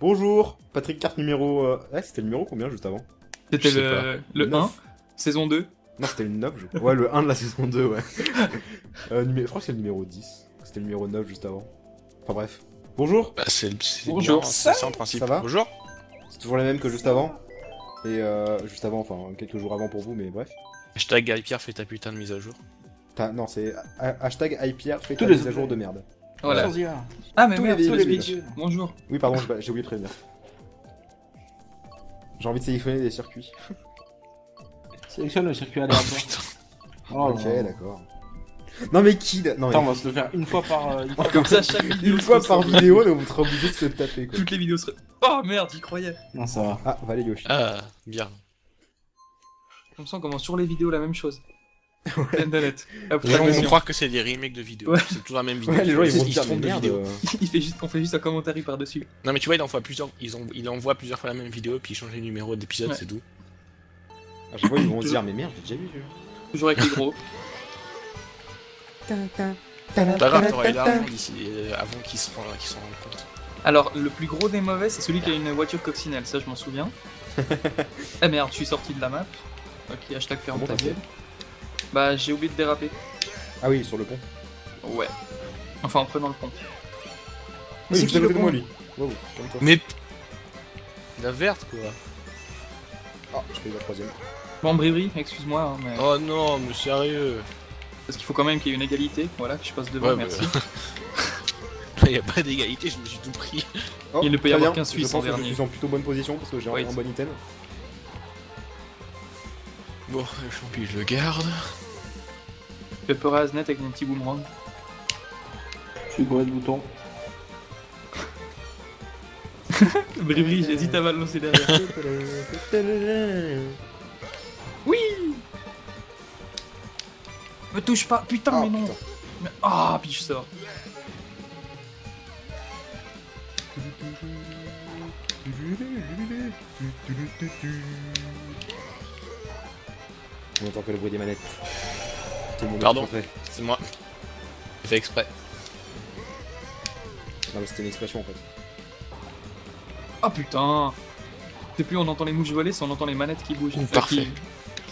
Bonjour, Patrick Carte numéro... Euh... Ouais, c'était le numéro combien juste avant? C'était le, le Neuf. 1, saison 2. Non, c'était le 9, je crois. Ouais, le 1 de la saison 2, ouais. euh, numé- Je crois que c'est le numéro 10. C'était le numéro 9 juste avant. Enfin bref. Bonjour, Bah, c'est Bonjour. c'est ça en principe. Ça va? Bonjour. c'est toujours les mêmes que juste avant. Et euh, juste avant, enfin quelques jours avant pour vous, mais bref. Hashtag Guy-Pierre fait ta putain de mise à jour. T'as- Non, c'est ha- hashtag iPierre, fais Tous ta les mise à jour de merde. Voilà. Sans IA. Ah, mais Tous merde, les vidéos. Bonjour. Oui, pardon, j'ai pas- j'ai oublié de prévenir. J'ai envie de sélectionner des circuits. Sélectionne le circuit Oh aléatoire. putain. Oh, ok, d'accord. Non mais qui Non Attends, on mais... va se le faire une fois par. euh, une fois Comme ça, chaque vidéo. Une fois par vidéo, donc vous serez obligé de se taper quoi. Toutes les vidéos seraient. Oh merde, j'y croyais. Non, ça va. Ah, Valé Yoshi. Ah, bien. Comme ça, on commence sur les vidéos la même chose. Pleine de Les gens vont croire que c'est des remakes de vidéos. Ouais. C'est toujours la même vidéo. Ouais, les gens ils vont se dire, mais merde. vidéo. euh, Il fait juste, on fait juste un commentaire par-dessus. Non mais tu vois, il envoie plusieurs, ils ont, il envoie plusieurs fois la même vidéo puis il change les numéros d'épisodes, Ouais. c'est tout. À chaque fois ils vont se dire, mais merde, j'ai déjà vu. Toujours avec les gros. Pas grave, t'auras eu l'argent avant qu'ils se rendent, qu'ils s'en rendent compte. Alors, le plus gros des mauvais, c'est celui qui a une voiture coccinelle, ça je m'en souviens. ah merde, je suis sorti de la map. Ok, hashtag ferme ta gueule. Bah, j'ai oublié de déraper. Ah oui, sur le pont. Ouais. Enfin, en prenant le pont. Oui, c'est qui le côté de moi con lui. Wow, comme toi. Mais... La verte quoi. Ah, je fais la troisième. Bon, Brivry, excuse-moi, hein, mais... Oh non, mais sérieux. parce qu'il faut quand même qu'il y ait une égalité. Voilà, que je passe devant, Ouais, merci. Il y a pas d'égalité, je me suis tout pris. Oh, Il ne peut y très avoir bien. qu'un Suisse Je pense en que dernier. Je suis en plutôt bonne position parce que j'ai Oui. un bon item. Bon, le champi, je le garde. Pepper Aznet avec mon petit boomerang. Je suis gouré de boutons. Brivry, j'hésite à balancer derrière. oui Me touche pas, putain, Ah, mais non putain. Mais- Ah, puis je sors. On entend que le bruit des manettes. Pardon. C'est moi. J'ai fait exprès. Non, mais c'était une expression en fait. Ah putain C'est plus on entend les mouches voler, c'est on entend les manettes qui bougent. Parfait.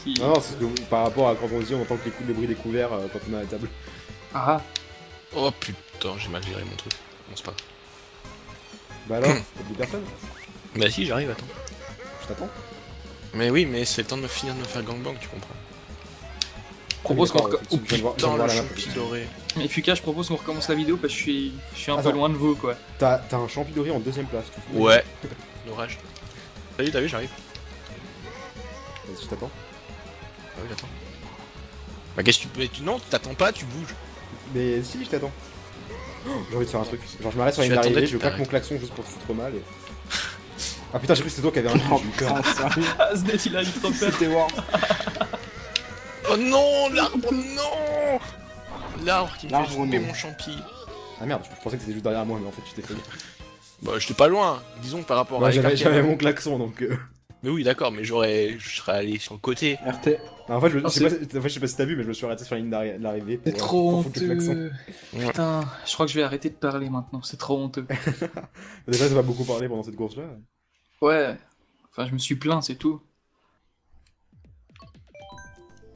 Qui... qui- Non, non, c'est que par rapport à quand on dit, on entend que les, coups, les bruits des couverts euh, quand on est à la table. Ah Oh putain, j'ai mal géré mon truc. Bon, c'est pas grave. Bah alors, t'as plus personne Bah si, j'arrive, attends. Je t'attends. Mais oui, mais c'est le temps de me finir de me faire gangbang, tu comprends. Putain, le champi doré. Mais Fuka, je propose qu'on recommence la vidéo parce que je suis, je suis un peu loin de vous quoi. T'as t'as un champidori en deuxième place. tu Ouais. L'orage. Salut, t'as vu, j'arrive. Vas-y, je t'attends. Ah oui, attends. Bah qu'est-ce que tu... tu... Non, t'attends pas, tu bouges. Mais si, je t'attends. Oh, J'ai envie de faire un truc. Genre, je m'arrête sur d'arrivée, tu je claque mon klaxon juste pour te foutre mal. Et... Ah putain, j'ai cru que c'était toi qui avais un putain, sérieux Aznet il a trop peur. C'était. Oh non, l'arbre, non L'arbre qui me fait choper mon champi. Ah merde, je pensais que c'était juste derrière moi, mais en fait, tu t'es fait. Bah j'étais pas loin, disons par rapport Ouais, à... j'avais mon klaxon donc. euh, Mais oui, d'accord, mais j'aurais... Je serais allé sur le côté. RT. En fait, je, me- je sais pas, si- en fait, je sais pas si t'as vu, mais je me suis arrêté sur la ligne d'arri- d'arrivée. C'est euh, trop honteux. Putain, je crois que je vais arrêter de parler maintenant, c'est trop honteux. Déjà, ça va beaucoup parler pendant cette course-là. Ouais, enfin je me suis plaint, c'est tout.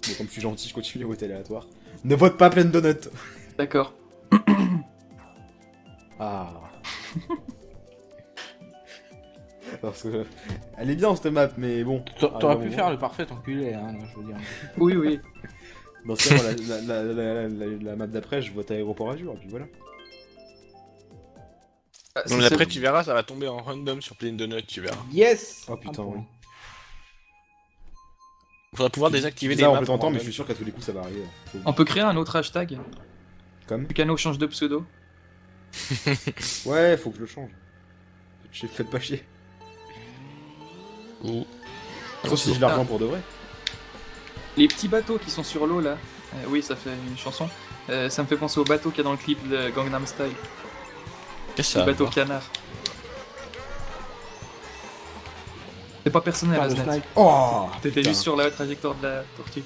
Mais comme je suis gentil, je continue à voter aléatoire. Ne vote pas pleine de notes D'accord. Ah. Parce que. Elle est bien cette map, mais bon. T'a- Ah, T'aurais pu faire le parfait enculé, hein, je veux dire. Oui, oui. Dans ce cas, moi, la, la, la, la, la- la map d'après, je vote aéroport Azur, et puis voilà. Ah, Non, c'est mais après, tu verras, ça va tomber en random sur Plane de Notes, tu verras. Yes Oh putain, point. oui. Faudra pouvoir désactiver des on maps. peut t'entendre, en mais je suis sûr qu'à tous les coups, ça va arriver. Faut- On peut créer un autre hashtag. Comme Pucano change de pseudo. Ouais, faut que je le change. Faites pas chier. Ou... Sauf si j'ai l'argent pour de vrai. Les petits bateaux qui sont sur l'eau là. Euh, oui, ça fait une chanson. Euh, ça me fait penser au bateau qu'il y a dans le clip de Gangnam Style. Qu'est-ce que Le ça bateau va canard. C'est pas personnel, snipe. Oh T'étais juste sur la trajectoire de la tortue.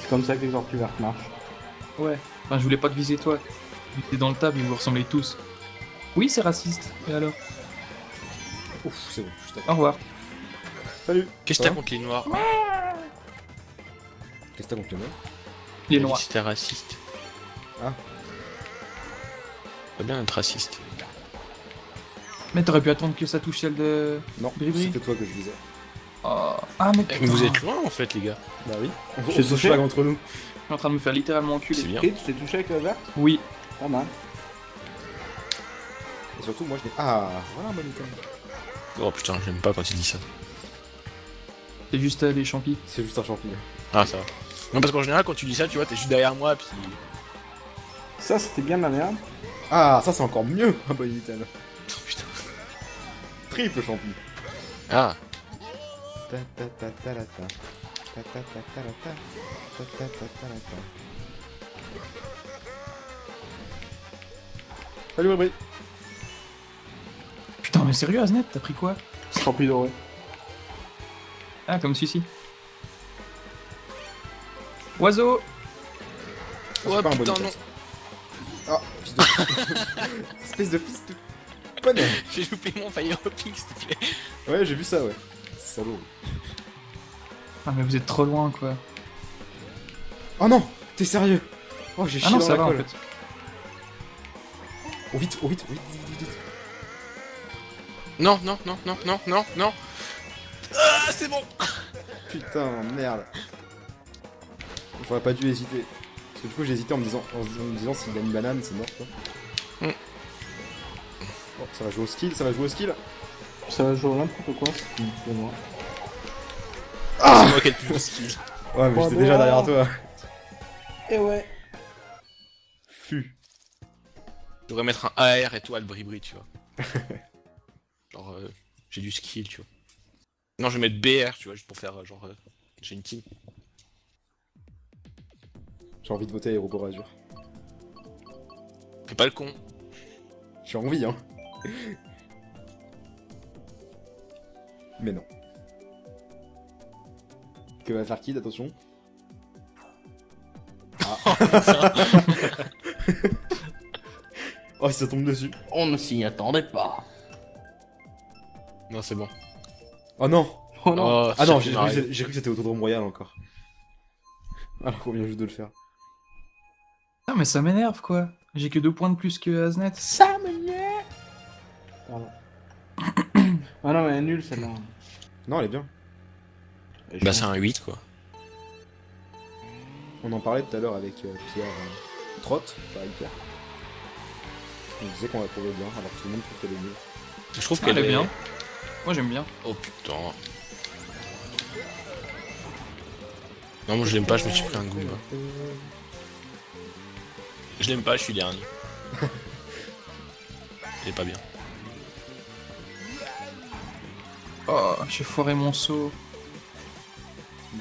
C'est comme ça que les tortues vertes marchent. Ouais. Enfin, je voulais pas te viser toi. T'es dans le table, ils vous ressemblez tous. Oui, c'est raciste. Et alors? Ouf, c'est bon, je. Au revoir. Salut Qu'est-ce que t'as contre les noirs? Qu'est-ce que t'as contre le nom Il est T'as dit noir. que C'était raciste. Ah. Pas bien d'être raciste. Mais t'aurais pu attendre que ça touche celle de. Non, Bribri. c'était toi que je visais. Oh. Ah, mais putain. Vous êtes loin en fait, les gars. Bah oui. On, se touché entre nous. Je suis en train de me faire littéralement C'est enculer. bien. Crit, je t'ai touché avec la verte Oui. Pas mal. Et surtout, moi je n'ai. Ah, voilà un bon item. Oh putain, j'aime pas quand il dit ça. C'est juste euh, les champis. C'est juste un champignon. Ah, ça va. Non, parce qu'en général, quand tu dis ça, tu vois, t'es juste derrière moi, puis. Ça, c'était bien de la merde. Ah, ça c'est encore mieux un bon item. Triple champignon. Ah, Ta ta ta ta la ta. Ta ta ta ta la ta. Ta ta ta ta la ta. Salut Bébé. Putain, mais sérieux, Aznet, t'as pris quoi? Rempli doré. Ah, comme celui-ci. Oiseau oh putain, non. Ah. Espèce de fils de. J'ai loupé mon fire hopping, s'il te plaît. Ouais, j'ai vu ça, ouais. Salaud. Ah, mais vous êtes trop loin, quoi. Oh non T'es sérieux Oh, j'ai Ah chié non, dans ça la va, en colle. fait. Oh, vite, oh, vite, vite, vite, vite, vite. Non, non, non, non, non, non, non. Ah, c'est bon. Putain, merde. J'aurais pas dû hésiter. Parce que du coup, j'ai hésité en me disant, en, en me disant s'il a une banane, c'est mort, quoi. Ça va jouer au skill, ça va jouer au skill. Ça va jouer n'importe quoi, c'est moi. C'est moi qui ai le plus de skill. Ouais, mais j'étais déjà derrière toi. Et ouais. Fu. Je devrais mettre un AR étoile bri-bri, tu vois. genre, euh, j'ai du skill, tu vois. Non, je vais mettre BR, tu vois, juste pour faire euh, genre. euh, j'ai une team. J'ai envie de voter Aéroport Azur. Fais pas le con. J'ai envie, hein. Mais non. Que va faire Kid, attention Ah. oh, si ça tombe dessus. On ne s'y attendait pas. Non, c'est bon. Oh non Oh non. Oh, Ah non, j'ai cru, que cru c'était Autodrome Royal encore. Alors qu'on vient juste de le faire. Ah, mais ça m'énerve, quoi. J'ai que deux points de plus que Aznet. Ça Pardon. ah non, mais elle est nulle celle-là. Non, elle est bien. Bah, c'est un 8, quoi. On en parlait tout à l'heure avec euh, Pierre euh, Trott, pas avec Pierre. On disait qu'on la trouvait bien, alors que tout le monde trouve qu'elle est mieux. Je trouve Ah, qu'elle elle est bien. Moi, j'aime bien. Oh putain. Non, moi je l'aime pas, je me suis pris un Goomba. Je l'aime pas, je suis dernier. Il est pas bien. Oh, j'ai foiré mon saut.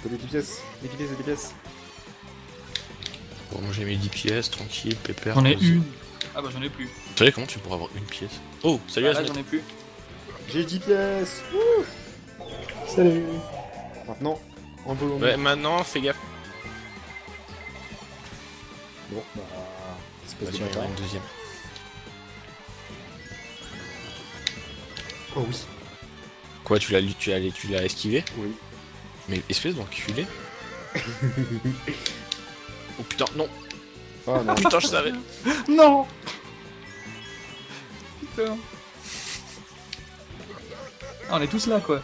T'as des pièces, des pièces, des pièces. Bon, moi j'ai mis 10 pièces, tranquille, pépère. J'en ai une. Ah bah j'en ai plus. Vous savez comment tu pourrais avoir une pièce Oh, salut Ah, j'en ai plus. J'ai 10 pièces Salut. Maintenant, envolons Ouais, maintenant, fais gaffe. Bon, bah... Bah, en a bâtard. une deuxième. Oh oui. Quoi, tu l'as tu l'as tu l'as esquivé Oui. Mais espèce d'enculé. oh putain, non, Oh non. putain, je savais. Non Putain. Ah, on est tous là, quoi.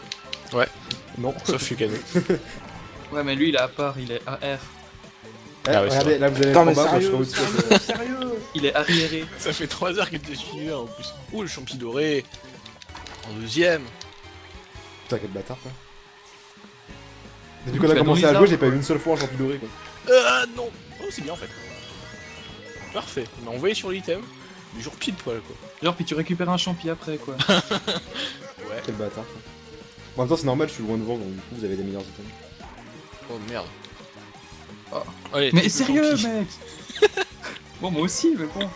non. Sauf Fukano. Ouais, mais lui, il est à part, il est AR. Eh, Ah ouais, c'est regardez, là vous Attends, être mais moi je sérieux, Il est arriéré. Ça fait 3 heures que t'es suivi en plus. Ouh, le champi doré. En deuxième. Putain, quel bâtard, quoi. Depuis qu'on a commencé à jouer, j'ai pas eu une seule fois un champi doré, quoi. Euh, non. Oh, c'est bien en fait. Parfait. Il m'a envoyé sur l'item. Du jour pile poil quoi. Genre, puis tu récupères un champi après, quoi. Ouais. Quel bâtard, quoi. Bon, en même temps, c'est normal, je suis loin devant, donc du coup, vous avez des meilleurs items. Oh merde. Oh. Allez, Mais sérieux, mec Bon, moi aussi, mais bon.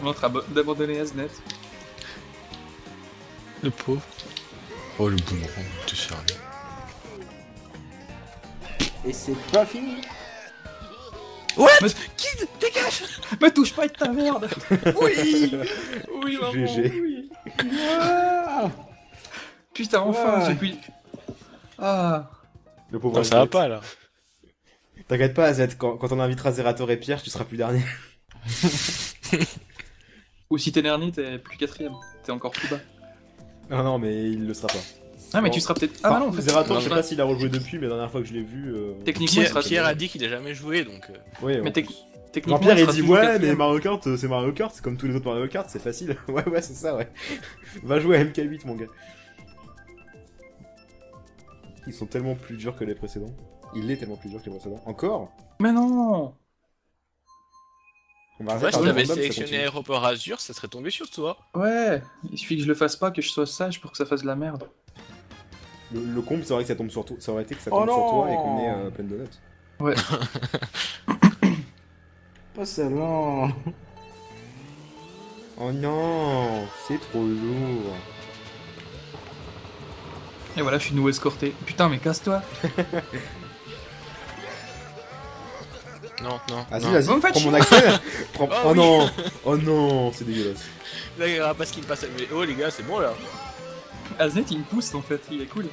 L'autre a d'abandonner Aznet. Le pauvre. Oh le boomerang, t'es sérieux. Et c'est pas fini What? Vide Dégage? Me touche pas avec ta merde Oui Oui, maman, GG. oui Ah Putain, enfin, Ouais. j'ai pu... Ah Le pauvre Non, ça va pas là. T'inquiète pas, Azet, quand, quand on invitera Zerator et Pierre, tu seras plus dernier. Ou si t'es dernier, t'es plus quatrième. T'es encore plus bas. Non, non, mais il le sera pas. Ah, mais tu seras peut-être... Ah, bah non, en fait, Zerator, je sais pas s'il a rejoué depuis, mais la dernière fois que je l'ai vu. Euh... Techniquement, il Pierre, sera... Pierre a dit qu'il a jamais joué donc. euh, Ouais, Mais en tec- techniquement, Jean-Pierre, il sera dit toujours ouais, mais quatrième. Mario Kart, euh, c'est Mario Kart, c'est comme tous les autres Mario Kart, c'est facile. ouais, ouais, c'est ça, ouais. Va jouer à MK8, mon gars. Ils sont tellement plus durs que les précédents. Il est tellement plus dur que les précédents. Encore? Mais non On va Ouais, arrêter si t'avais sélectionné. Aéroport Azur, ça serait tombé sur toi. Ouais, il suffit que je le fasse pas, que je sois sage pour que ça fasse de la merde. Le, le comble, ça aurait, que ça, tombe sur toi, ça aurait été que ça Oh tombe sur toi et qu'on ait euh, plein de notes. Ouais. Pas seulement. Oh non, c'est trop lourd. Et voilà, je suis nouveau escorté. Putain, mais casse-toi Non, non. Vas-y, non. vas-y, prends mon accès. Prends- Oh oh oui. non, oh non, c'est dégueulasse. Là, il y aura pas ce qui me passe à mais Oh les gars, c'est bon là. Aznet, il me pousse en fait, il est cool.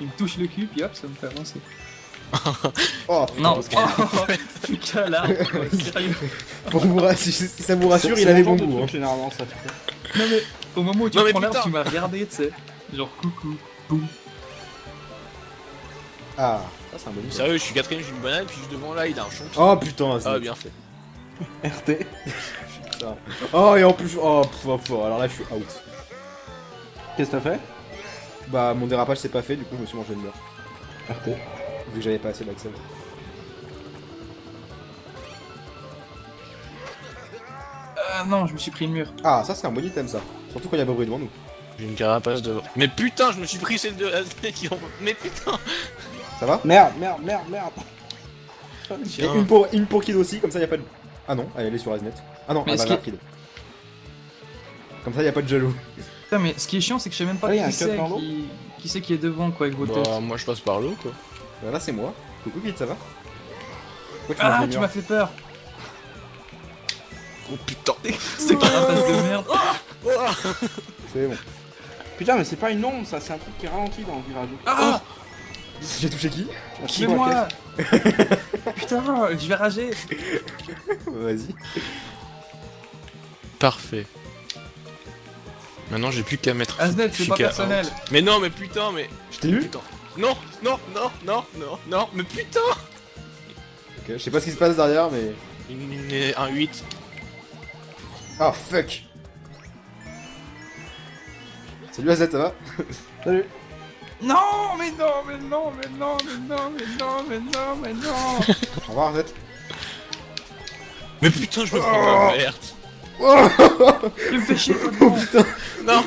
Il me touche le cul, puis hop, ça me fait avancer. Oh putain, Non, oh, putain, là, ouais, sérieux. pour vous ra- si, ça vous rassure, il avait bon goût. Hein. Généralement, ça fait. Non mais, au moment où tu Non, prends l'air, tu m'as regardé, tu sais. Genre, coucou, boum. Ah, ça c'est un bonus. Sérieux, je suis quatrième, j'ai une banane, puis juste devant là, il a un champion. Oh putain, Ah, c'est bien fait. RT. Oh, et en plus, oh, pff, pff, alors là je suis out. Qu'est-ce que t'as fait? Bah, mon dérapage s'est pas fait, du coup je me suis mangé le mur. RT. Vu que j'avais pas assez d'accès. Ah non, je me suis pris le mur. Ah, ça c'est un bon item ça. Surtout quand il y a Bobry devant nous. J'ai une carapace devant. Mais putain, je me suis pris celle de qui en. Mais putain Ça va Merde, merde, merde, merde. Et une pour, une pour Kid aussi, comme ça y a pas de. Ah non, elle est sur Aznet. Ah non, Mais elle est-ce va vers Kid. Comme ça y a pas de jaloux. Putain, mais ce qui est chiant, c'est que je sais même pas Ah, il y a un qui c'est qui... qui c'est qui est devant, quoi, avec vos têtes. Bah, moi je passe par l'eau quoi. Bah, là c'est moi. Coucou Kid, ça va Pourquoi tu manges Ah, tu m'as fait peur Oh putain C'est carapace de merde C'est bon. Putain, mais c'est pas une onde, ça, c'est un truc qui ralentit dans le virage. Ah J'ai touché qui C'est moi Putain, je vais rager Vas-y. Parfait. Maintenant j'ai plus qu'à mettre. Aznet, c'est pas personnel out. Mais non, mais putain, mais. Je t'ai eu Putain. Non, non, non, non, non, non, mais putain Ok, je sais pas ce qui se passe derrière, mais. Une- une- Un 8. Ah fuck Salut AZ, ça va? Salut. Non, mais non, mais non, mais non, mais non, mais non, mais non, mais non Au revoir AZ. Mais putain, je me prends ma verte. Tu me fais chier, toi, Oh putain. Non,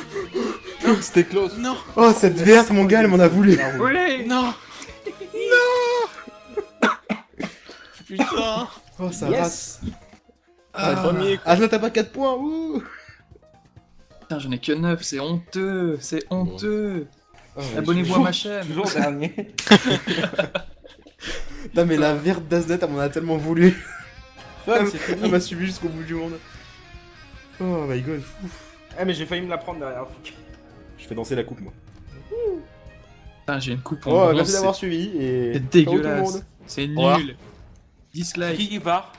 C'était close. non, Oh cette verte, mon gars, elle m'en a voulu. Oui non, non. Putain. Oh ça Yes. rate Le premier Ah, je t'as pas 4 points, ouh. Putain, j'en ai que 9, c'est honteux, c'est honteux. oh, Abonnez-vous à ma chaîne Toujours dernier. Putain, mais la verte d'Aznet, elle m'en a tellement voulu Elle m'a suivi jusqu'au bout du monde. Oh my god, ouf. Ah, mais j'ai failli me la prendre derrière. Je fais danser la coupe, moi. Putain, j'ai une coupe en Oh, merci d'avoir suivi et... C'est dégueulasse. C'est nul Dislike qui qui part